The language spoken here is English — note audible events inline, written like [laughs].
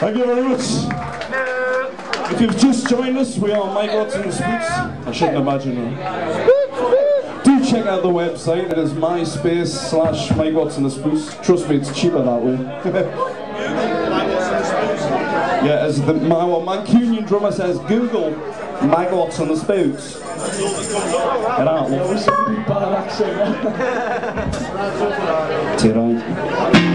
Thank you very much. If you've just joined us, we are Mike Watson and Spoots. I shouldn't imagine that. Do check out the website. It is MySpace slash Mike Watson and Spoots. Trust me, it's cheaper that way. [laughs] yeah, as the my well, Mancunian drummer says, Google Mike Watson and the Spoots. Get out, love. Bad accent. Ti right.